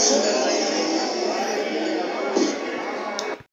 Tonight